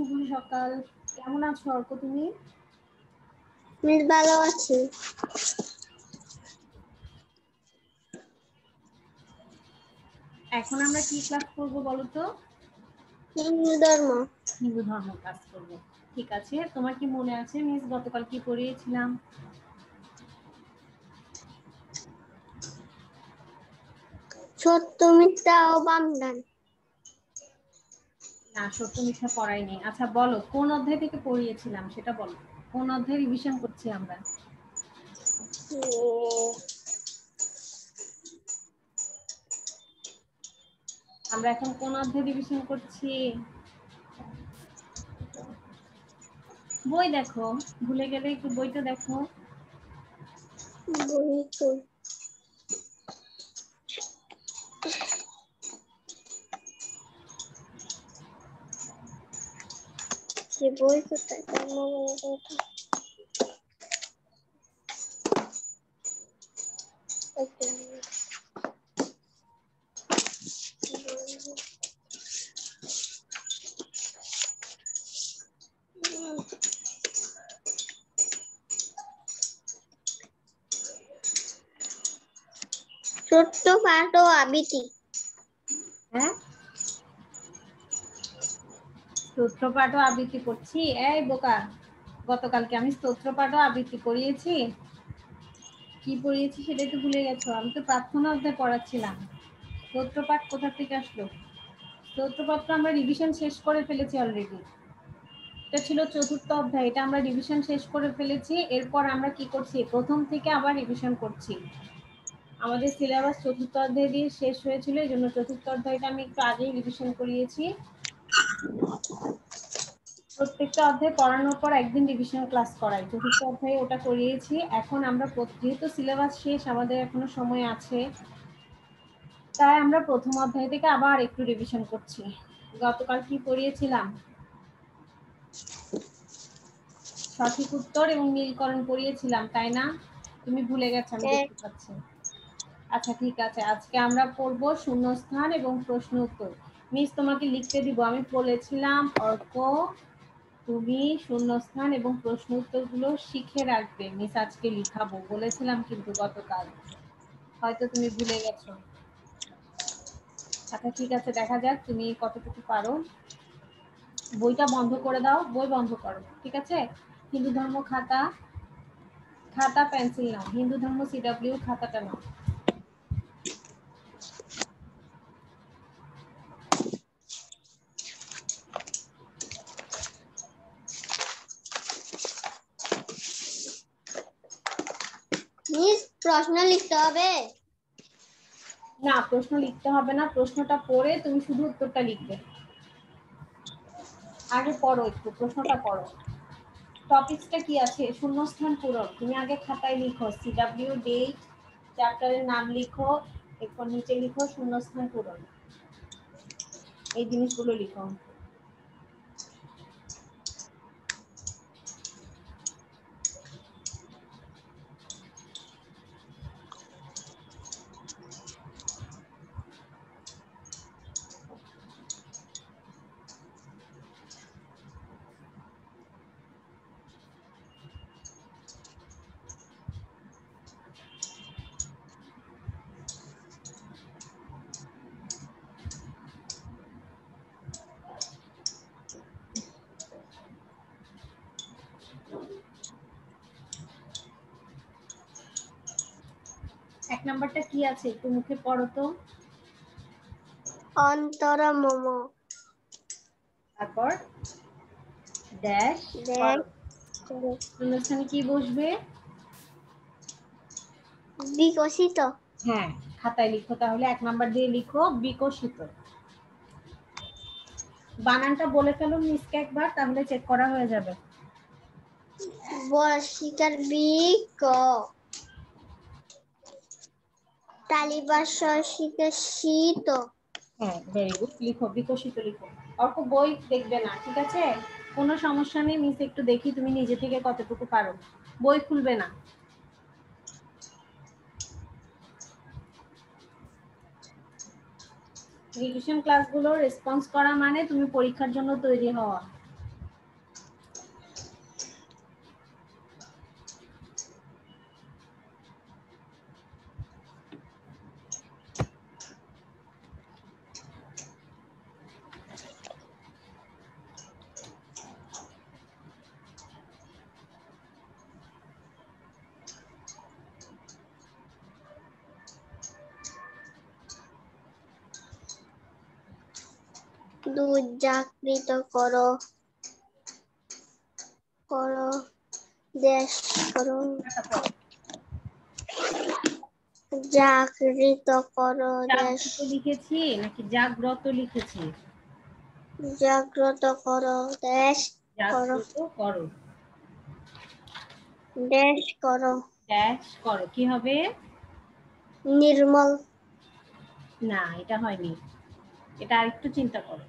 শুভ সকাল। কেমন আছো অর্ক তুমি? মিস ভালো আছি। এখন আমরা কি ক্লাস করব বলো তো? হিন্দু ধর্ম। হিন্দু ধর্ম ক্লাস করব। ঠিক আছে তোমার কি মনে আছে? মিস গতকাল কি পড়িয়েছিলাম? সত্য মিথ্যা ও বামদান। না সত্য মিথ্যা পড়াইনি আচ্ছা বলো কোন অধ্যায় থেকে পড়িয়েছিলাম সেটা বলো। কোন অধ্যায় রিভিশন করছি আমরা? আমরা এখন কোন অধ্যায় রিভিশন করছি? বই দেখো ভুলে গেলে একটু বইটা দেখো। বই কই? সে বই কোথায় তার মোবাইলে কোথায় একটা মিনিট। ছোট্ট পাঠ ও আবৃত্তি হ্যাঁ স্তোত্রপাঠ ও আবৃত্তি করছি। এই বোকা, গতকালকে আমি স্তোত্রপাঠ ও আবৃত্তি করিয়েছি। কি পড়িয়েছি সেটাই তো ভুলে গেছো? আমি তো প্রার্থনা অধ্যায় পড়াচ্ছিলাম। স্তোত্রপাঠ কোথা থেকে আসলো? স্তোত্রপাঠ আমরা রিভিশন শেষ করে ফেলেছি অলরেডি এটা ছিল চতুর্থ অধ্যায়, এটা আমরা রিভিশন শেষ করে ফেলেছি। এরপর আমরা কি করছি? প্রথম থেকে আবার রিভিশন করছি। আমাদের সিলেবাস চতুর্থ অধ্যায় দিয়ে শেষ হয়েছিল, এই জন্য চতুর্থ অধ্যায়টা আমি একটু আগেই রিভিশন করিয়েছি। প্রত্যেকটা অধ্যায় পড়ানোর পর একদিন রিভিশন ক্লাস করাই। চতুর্থ অধ্যায়ে ওটা করিয়েছি। এখন আমরা যেহেতু সিলেবাস শেষ আমাদের এখনও সময় আছে তাই আমরা প্রথম অধ্যায় থেকে আবার একটু রিভিশন করছি। গতকাল কি পড়িয়েছিলাম? সঠিক উত্তর এবং নীলকরণ পড়িয়েছিলাম তাই না? তুমি ভুলে গেছো আমি হ্যাঁ। দেখতে পাচ্ছি। আচ্ছা ঠিক আছে। আজকে আমরা পড়ব শূন্যস্থান এবং প্রশ্ন উত্তর। মিস তোমাকে লিখতে দিব। আমি বলেছিলাম, অর্ক, তুমি শূন্যস্থান এবং প্রশ্ন উত্তরগুলো শিখে রাখবে। মিস আজকে লিখাবো। বলেছিলাম কিন্তু গতকাল। হয়তো তুমি ভুলে গেছো। আচ্ছা ঠিক আছে, দেখা যাক তুমি কতটুকু পারো। বইটা বন্ধ করে দাও। বই বন্ধ করো, ঠিক আছে? হিন্দু ধর্ম খাতা। খাতা, পেন্সিল নাও। হিন্দু ধর্ম সিডাব্লিউ খাতাটা নাও মিস প্রশ্ন লিখতে হবে। না, প্রশ্ন লিখতে হবে না, প্রশ্নটা পড়ে তুমি শুধু উত্তরটা লিখবে। আগে পড়ো একটু, প্রশ্নটা পড়ো। টপিকসটা কি আছে? শূন্যস্থান পূরণ। তুমি আগে খাতায় লিখো সিডাব্লিউ ডেট চ্যাপ্টারের নাম লিখো, এরপর নিচে লিখো, শূন্যস্থান পূরণ। এই জিনিসগুলো লিখো। এক নাম্বারটা কি আছে? একটু মুখে পড়ো তো। অন্তর মম। তারপর ড্যাশ শূন্যস্থানে কি বসবে? বিকশিত। হ্যাঁ খাতায় লিখো তাহলে এক নাম্বার দিয়ে লিখো বিকশিত। বানানটা বলে ফেলো মিসকে একবার তাহলে চেক করা হয়ে যাবে। বর্ষিকার বিক তালিবাস শিকার শীত হ্যাঁ সমস্যা নেই মিস একটু দেখি তুমি নিজে থেকে কতটুকু পারো। বই খুলবে না। রিভিশন ক্লাসগুলো রেসপন্স করা মানে তুমি পরীক্ষার জন্য তৈরি হওয়া। জাগৃত করো করো দেশ করো জাগৃত করো দেশ লিখেছি নাকি জাগ্রত লিখেছি? জাগ্রত করো দেশ করো করো। দেশ করো। ড্যাশ করো কি হবে? নির্মল। না এটা হয়নি। এটা আরেকটু চিন্তা করো।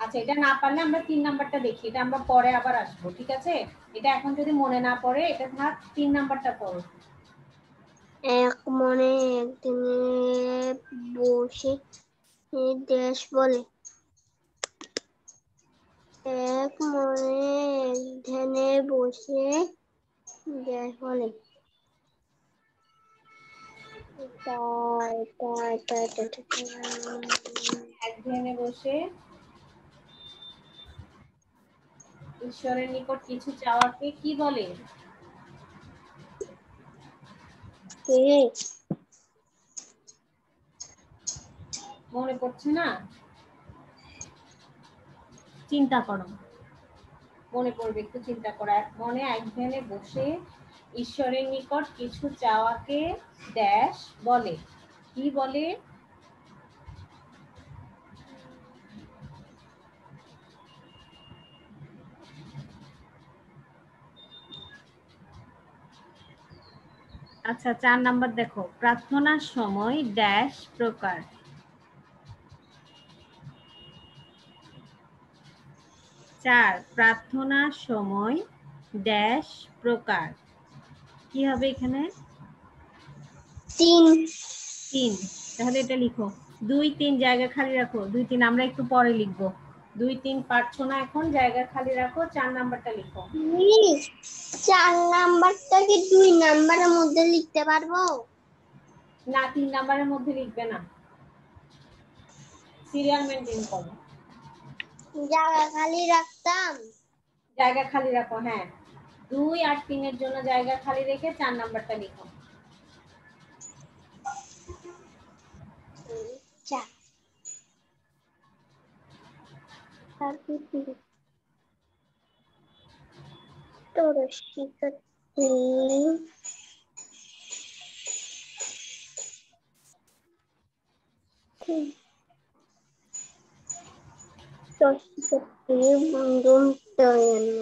আচ্ছা এটা না পারলে আমরা তিন নাম্বারটা দেখি এটা আমরা পরে আবার আসব ঠিক আছে? এটা এখন যদি মনে না পড়ে এটা থাক তিন নাম্বারটা পড়ো। এক মনে একদিনে বসে দেশ বলে। এক মনে একদিনে বসে দেশ বলে। এটা এটা এটা এটা এটা এক ধ্যানে বসে ঈশ্বরের নিকট কিছু চাওয়াকে কি বলে? মনে পড়ছে না? চিন্তা করো। মনে পড়বে একটু চিন্তা করো। এক মনে এক ধ্যানে বসে ঈশ্বরের নিকট কিছু চাওয়াকে ড্যাশ বলে। কি বলে? আচ্ছা চার নাম্বার দেখো। প্রার্থনার সময় ড্যাশ প্রকার। চার প্রার্থনার সময় ড্যাশ প্রকার। কি হবে এখানে? তিন। তিন। তাহলে এটা লিখো। দুই তিন জায়গা খালি রাখো। দুই তিন আমরা একটু পরে লিখব। দুই তিন পারছ না এখন জায়গা খালি রাখো চার নাম্বারটা লিখো। চার নাম্বারটা কি দুই নাম্বারের মধ্যে লিখতে পারব? না তিন নাম্বারের মধ্যে লিখবে না। সিরিয়াল মেনটেন করো। জায়গা খালি রাখতাম? জায়গা খালি রাখো হ্যাঁ। দুই আর তিনের জন্য জায়গা খালি রেখে চার নাম্বারটা লিখো চার তারপর কি? তোর শিক্ষার্থী তোর শিক্ষার্থী বন্ধন তৈরি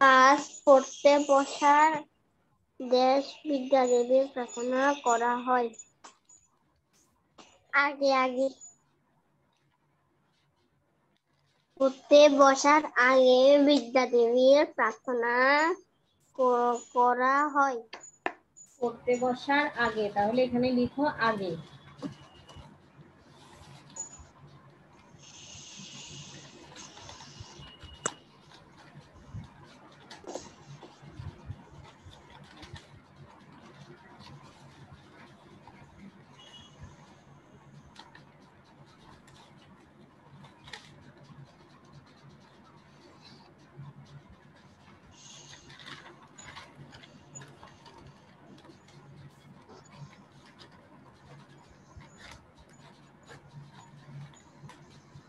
আজ পড়তে বসার দেশ বিদ্যাদেবীর প্রার্থনা করা হয়। আগে আগে। পড়তে বসার আগে বিদ্যাদেবীর প্রার্থনা ক- করা হয়। পড়তে বসার আগে, তাহলে এখানে লিখো আগে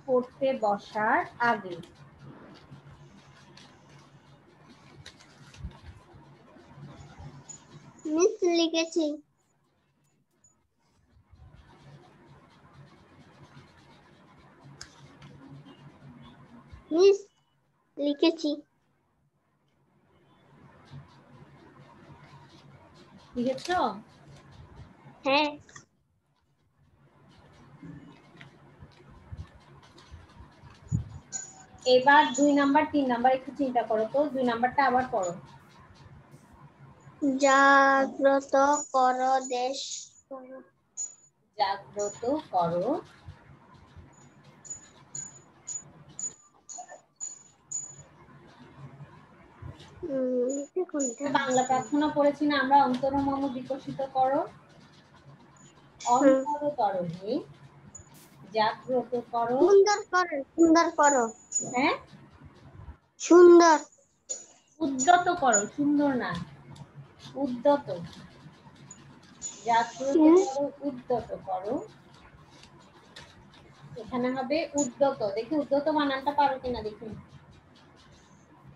পড়তে বসার আগে। মিস লিখেছি। মিস লিখেছি। লিখেছো? হ্যাঁ। এবার দুই নাম্বার তিন নাম্বার একটু চিন্তা করো তো দুই নাম্বারটা আবার পড়ো। জাগ্রত করো দেশ করো। জাগ্রত করো? বাংলা প্রার্থনা পড়েছি না আমরা অন্তর মম বিকশিত করো। অন্তরতর হে জাগ্রত করো। সুন্দর করো সুন্দর করো। হ্যাঁ? সুন্দর। উদ্যত করো সুন্দর না। উদ্যত। জাগ্রত করো উদ্যত করো। এখানে হবে উদ্যত। দেখি উদ্যত বানানটা পারো কিনা দেখি।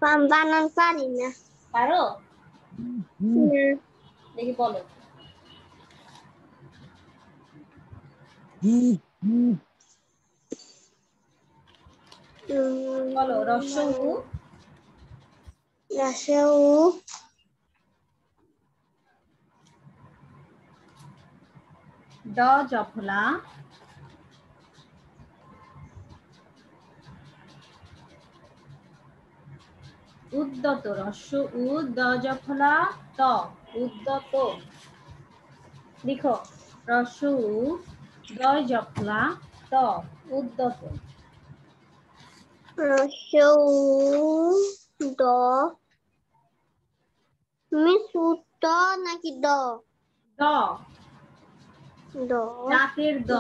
বানান পারি না। পারো? দেখি বলো। বলো জফলা উদ্যত রস্য উ দ জফলা ত। উদ্যত লিখো রস্য উ, দ জফলা ত। উদ্যত। রসউ দ তুমি সুত নাকি দ দ দ দাঁতের দ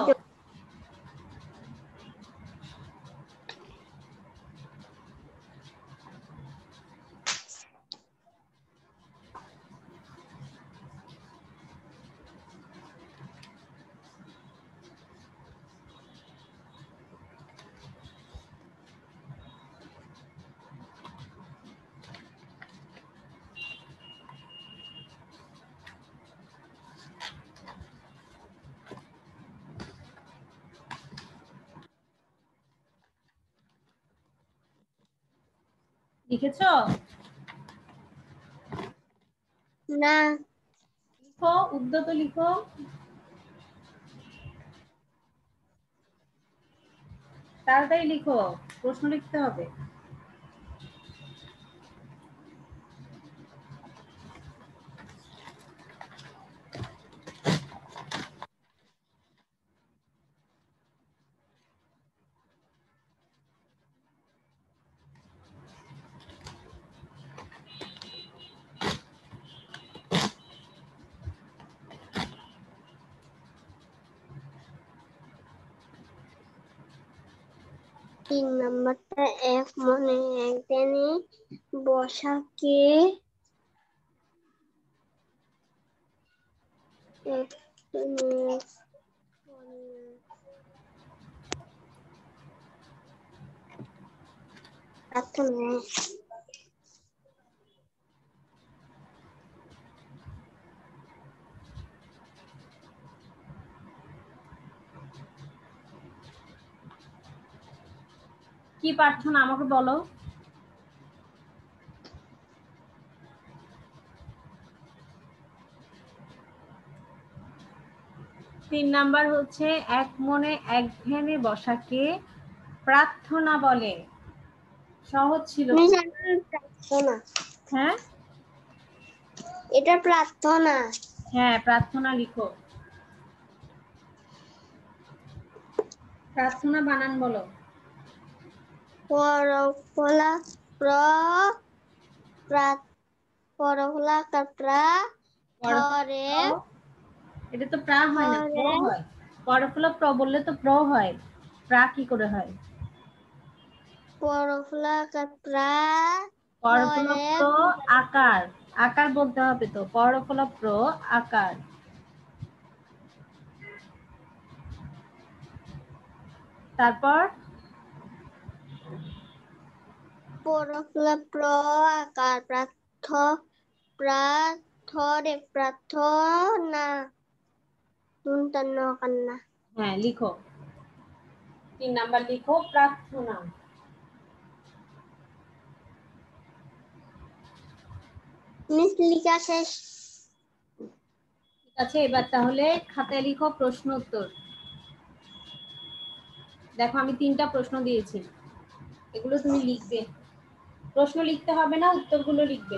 লিখেছো? না। লিখো উদ্যত লিখো। তাড়াতাড়ি লিখো প্রশ্ন লিখতে হবে। তিন নাম্বারটা এক মনে একদিনে বসাকে এক দিনে প্রার্থনা কি প্রার্থনা আমাকে বলো? তিন নাম্বার হচ্ছে এক মনে এক ধ্যানে বসাকে প্রার্থনা বলে। সহজ ছিল। হ্যাঁ? এটা প্রার্থনা। হ্যাঁ প্রার্থনা লিখো। প্রার্থনা বানান বলো। পরফলা প্র প্রা পরফলা কাটরা ধরে এটা তো প্রা হয় না প্র হয়। পরফলা প্র বললে তো প্র হয়। প্রা কি করে হয়? পরফলা পরফলা প্র আকার। আকার বলতে হবে তো পরফলা প্র আকার। তারপর পরফলা প্র আকার প্রার্থ প্রার্থরে প্রার্থনা নুনতন্ন কান্না হ্যাঁ লিখো। তিন নাম্বার লিখো প্রার্থনা। মিস লিখা শেষ। ঠিক আছে এবার তাহলে খাতায় লিখো প্রশ্ন উত্তর। দেখো আমি তিনটা প্রশ্ন দিয়েছি। এগুলো তুমি লিখবে। প্রশ্ন লিখতে হবে না উত্তরগুলো লিখবে।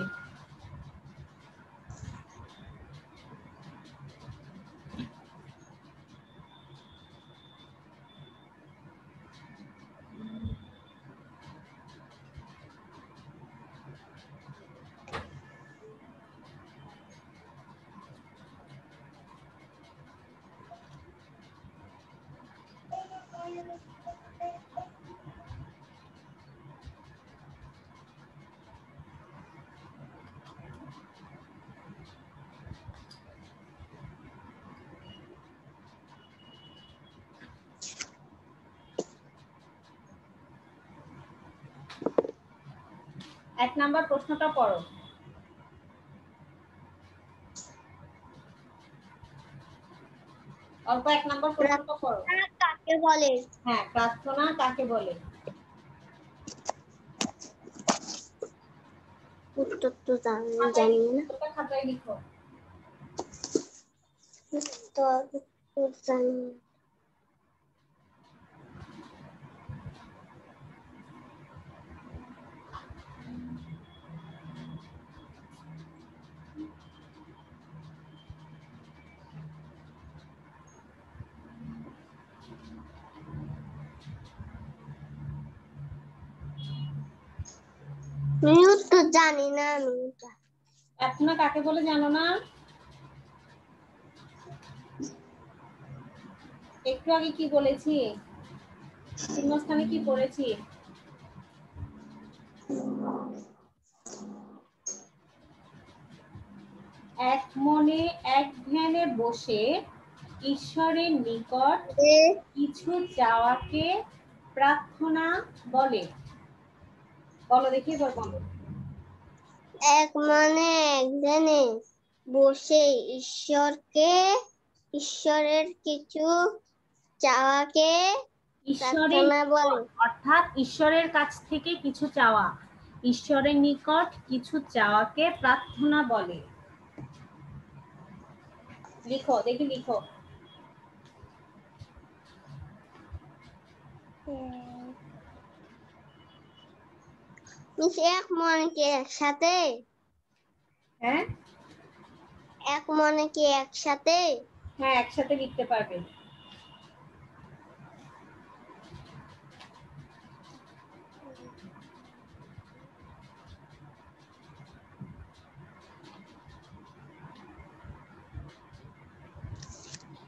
এক নাম্বার প্রশ্নটা পড়ো। অল্প এক নাম্বার প্রশ্নটা পড়ো। কাকে বলে? হ্যাঁ প্রার্থনা কাকে বলে? উত্তর তো জানি না। খাতায় লিখো। উত্তর উত্তর জানি না। আমি উত্তর জানি না আমি। প্রার্থনা কাকে বলে জানো না? একটু আগে কি বলেছি? শূন্যস্থানে কি পড়েছি? এক মনে এক ধ্যানে বসে ঈশ্বরের নিকট কিছু চাওয়াকে প্রার্থনা বলে। বলো দেখি বলো। এক মানে একজনে বসে ঈশ্বরকে ঈশ্বরের কিছু চাওয়াকে ঈশ্বরের প্রার্থনা বলে। অর্থাৎ ঈশ্বরের কাছ থেকে কিছু চাওয়া ঈশ্বরের নিকট কিছু চাওয়াকে প্রার্থনা বলে। লিখো দেখি লিখো। এক মনে কি একসাথে? হ্যাঁ? এক মনে কি একসাথে? হ্যাঁ একসাথে লিখতে পারবে।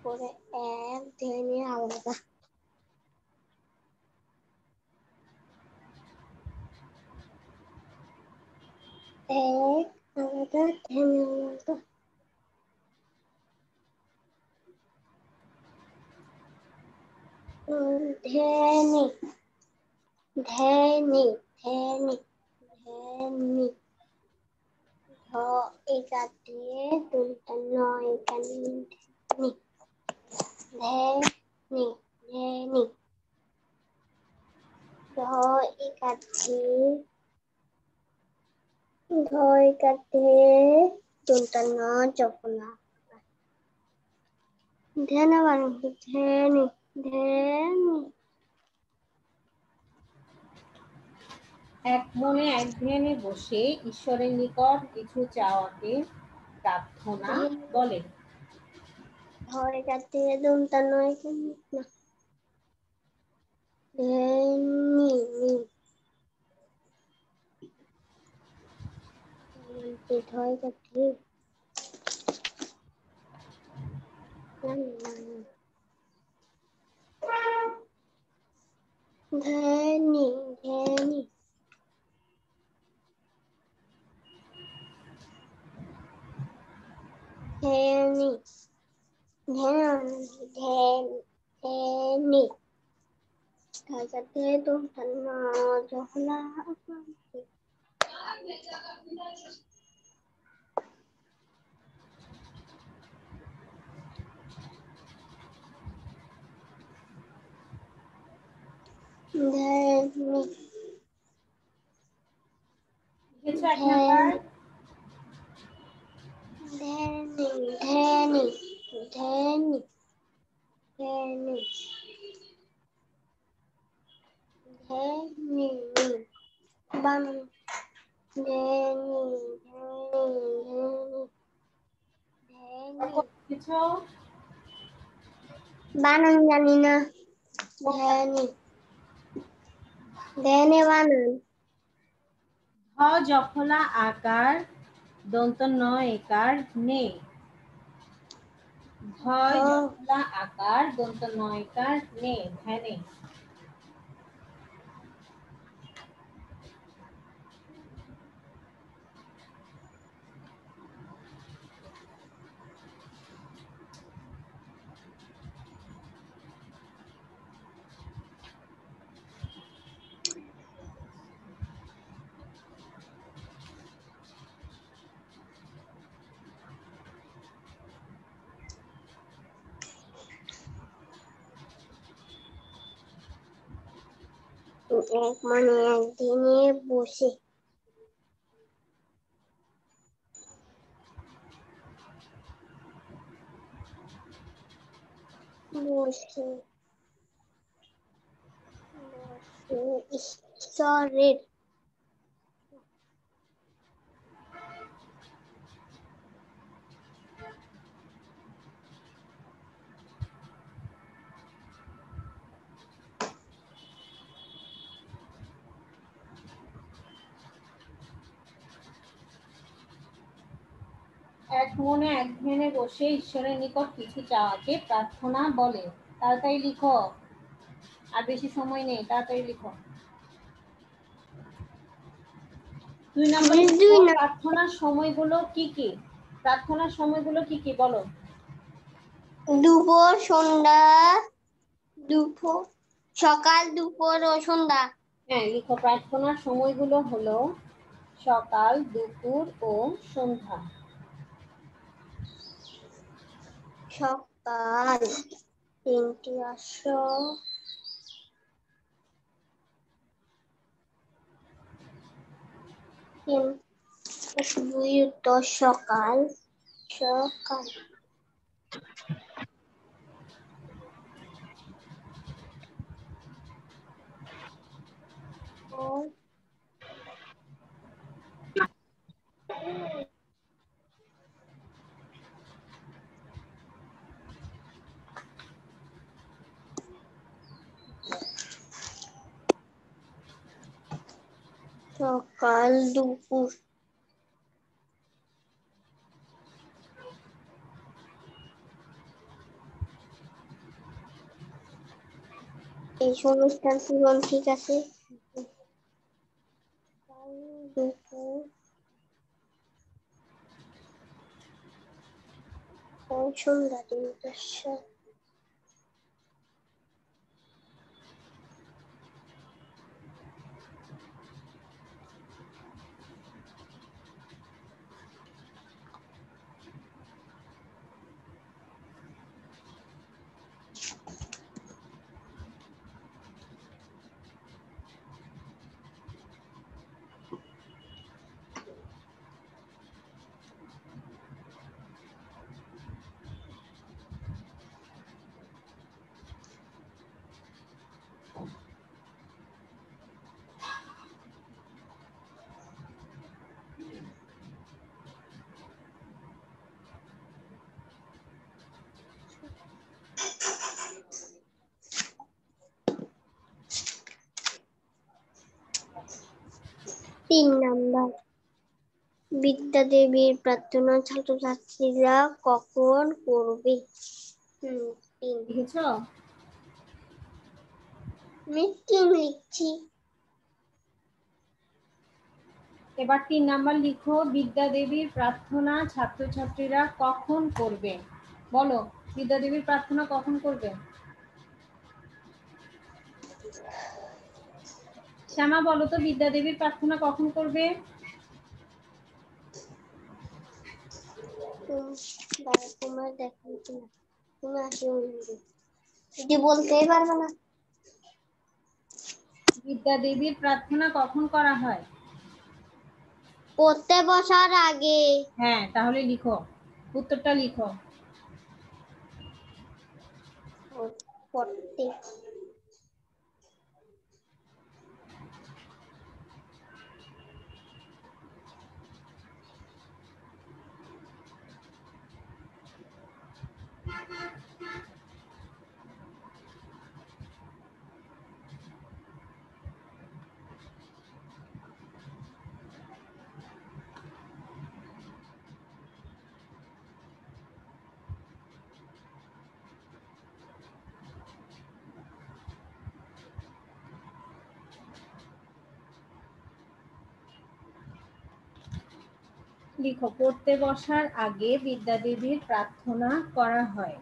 করে এক ধ্যানে আলাদা এক আলাদা ধ্যানে আলাদা উম, ধ্যানে ধ্যানে ধ্যানে ধ্যানে ধ একা দিয়ে দুটা নয় এখানে ধ্যানে ধ্যানে ধ্যানে ধ একা দিয়ে ধ একা দিয়ে দুটা নয় যখন ধ্যান বানান ধ্যানে ধ্যানে এক মনে এক ধ্যানে বসে ঈশ্বরের নিকট কিছু চাওয়াকে প্রার্থনা বলে ধরে কাটে দুটা নয় না। ধ্যানি নি। ধরে কাটে Dhyani Dhyani tennis, tennis, tennis. Tajate tu tanah johla apa? বানান জানি না ধ্যানি ধ্যানে বানান ধ জফলা আকার দন্ত ন একার নে ধ জফলা আকার দন্ত ন একার নে ধ্যানে এক মানে একদিনে বসে বসে বসে ঈশ্বরের এক মনে এক ধ্যানে বসে ঈশ্বরের নিকট কিছু চাওয়াকে প্রার্থনা বলে। তাড়াতাড়ি লিখো। আর বেশি সময় নেই তাড়াতাড়ি লিখো। দুই নম্বর। প্রার্থনার সময়গুলো কি কি? প্রার্থনার সময়গুলো কি কি? বলো। দুপুর সন্ধ্যা দুপুর সকাল দুপুর ও সন্ধ্যা। হ্যাঁ লিখো। প্রার্থনার সময়গুলো হলো সকাল দুপুর ও সন্ধ্যা। সকাল তিনটি আসো। তিন এক দুই দশ সকাল সকাল। ও। সকাল দুপুর। এই সংস্থান পূরণ ঠিক আছে? দুপুর। সন্ধ্যা? তিনটার সময়। তিন নাম্বার। বিদ্যা দেবীর প্রার্থনা ছাত্রছাত্রীরা কখন করবে? হুম তিন। লিখেছো? আমি তিন লিখছি। এবার তিন নাম্বার লিখো। বিদ্যা দেবীর প্রার্থনা ছাত্রছাত্রীরা কখন করবে? বলো বিদ্যা দেবীর প্রার্থনা কখন করবে? শ্যামা বলো তো বিদ্যা দেবীর প্রার্থনা কখন করবে? তোমার দেখাই কিনা তুমি আসি যদি বলতেই পারবে না। বিদ্যা দেবীর প্রার্থনা কখন করা হয়? পড়তে বসার আগে। হ্যাঁ তাহলে লিখো। উত্তরটা লিখো। পড়তে। পড়তে বসার আগে বিদ্যাদেবীর প্রার্থনা করা হয়।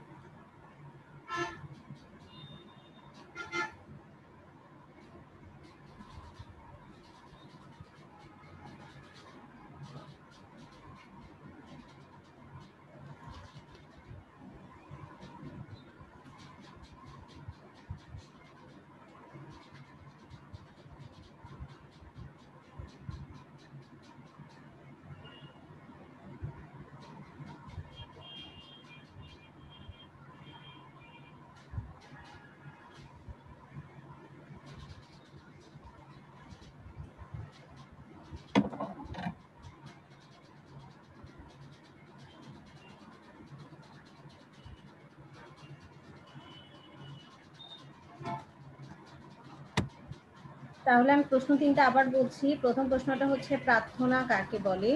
তাহলে আমি প্রশ্ন তিনটা আবার বলছি। প্রথম প্রশ্নটা হচ্ছে, প্রার্থনা কাকে বলে?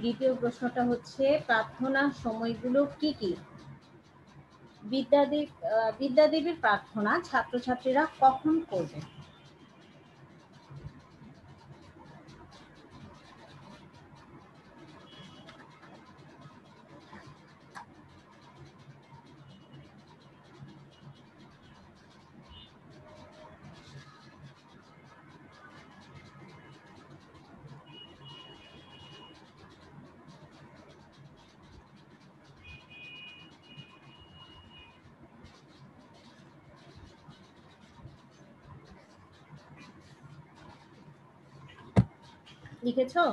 দ্বিতীয় প্রশ্নটা হচ্ছে প্রার্থনার সময়গুলো কি কি? বিদ্যাদেব বিদ্যাদেবীর প্রার্থনা ছাত্রছাত্রীরা কখন করবে? লিখেছো?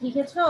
লিখেছো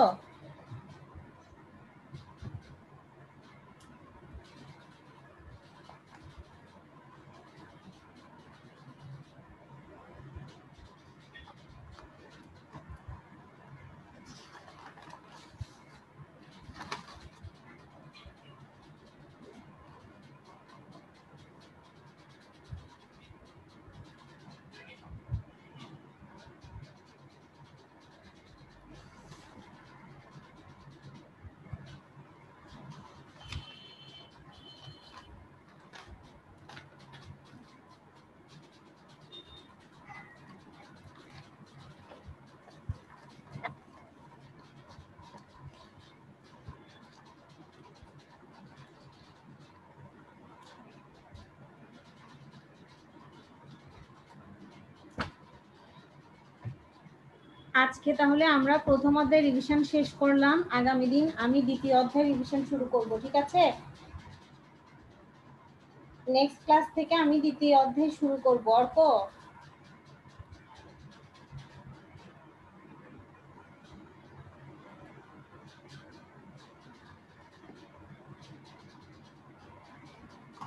আজকে তাহলে আমরা প্রথম অধ্যায় রিভিশন শেষ করলাম। আগামী দিন আমি দ্বিতীয় অধ্যায় রিভিশন শুরু করব, ঠিক আছে? নেক্সট ক্লাস থেকে আমি দ্বিতীয় অধ্যায় শুরু করব অর্ক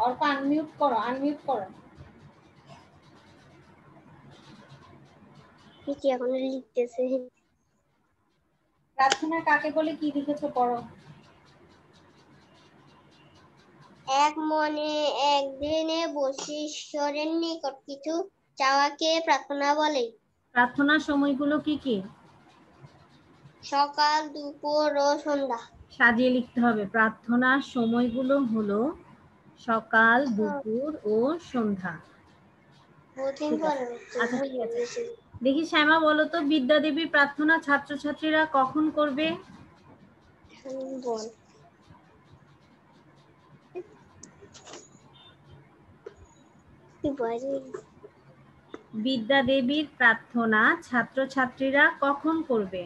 অর্ক আনমিউট করো আনমিউট করো। কি এখন লিখতেছে? প্রার্থনা কাকে বলে কি লিখেছো পড়ো। এক মনে একদিনে বসে ঈশ্বরের নিকট। কিছু চাওয়াকে প্রার্থনা বলে। প্রার্থনার সময়গুলো কি কি? সকাল দুপুর ও সন্ধ্যা। সাজিয়ে লিখতে হবে। প্রার্থনার সময়গুলো হলো সকাল দুপুর ও সন্ধ্যা। আচ্ছা, ঠিক আছে। দেখি শ্যামা বলো তো বিদ্যাদেবীর প্রার্থনা ছাত্রছাত্রীরা কখন করবে? এখন বল। কি বলি? বিদ্যাদেবীর প্রার্থনা ছাত্রছাত্রীরা কখন করবে?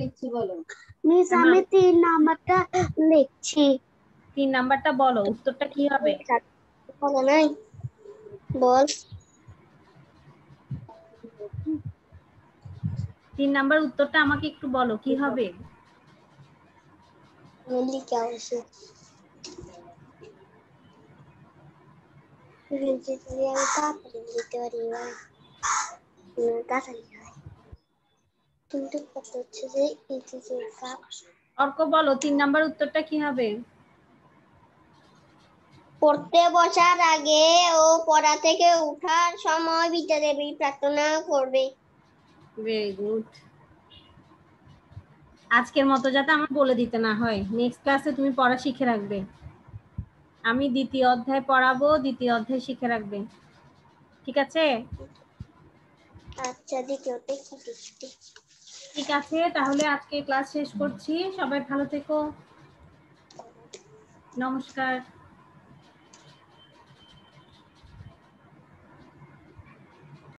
লিখছি বলো। মিস আমি তিন নাম্বারটা লিখছি। তিন নাম্বারটা বলো উত্তরটা কি হবে? বলো নাই বল। তিন নাম্বার উত্তরটা আমাকে একটু বলো কি হবে? কিন্তু অর্ক বলো তিন নাম্বার উত্তরটা কি হবে? পড়তে বসার আগে ও পড়া থেকে ওঠার সময় বিদ্যাদেবী প্রার্থনা করবে। ভেরি গুড আজকের মতো যাতে আমার বলে দিতে না হয়। নেক্সট ক্লাসে তুমি পড়া শিখে রাখবে। আমি দ্বিতীয় অধ্যায় পড়াবো দ্বিতীয় অধ্যায় শিখে রাখবে। ঠিক আছে? আচ্ছা দ্বিতীয়তে কি লিখতে ঠিক আছে তাহলে আজকে ক্লাস শেষ করছি। সবাই ভালো থেকো। নমস্কার।